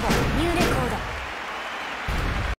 ボ入連